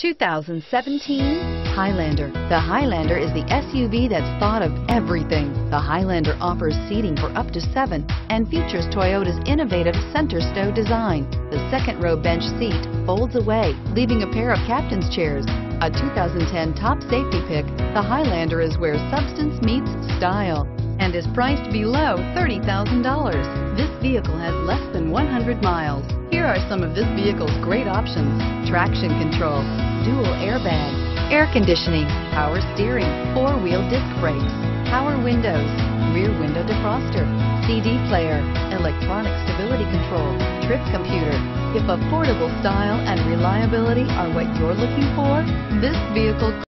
2017 Highlander. The Highlander is the SUV that's thought of everything. The Highlander offers seating for up to seven and features Toyota's innovative center stow design. The second row bench seat folds away, leaving a pair of captain's chairs. A 2010 top safety pick, the Highlander is where substance meets style and is priced below $30,000. This vehicle has less than 100 miles. Here are some of this vehicle's great options. Traction control, dual airbags, air conditioning, power steering, four-wheel disc brakes, power windows, rear window defroster, CD player, electronic stability control, trip computer. If affordable style and reliability are what you're looking for, this vehicle